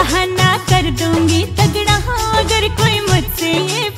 बहाना कर दूँगी तगड़ा अगर कोई मुझसे ये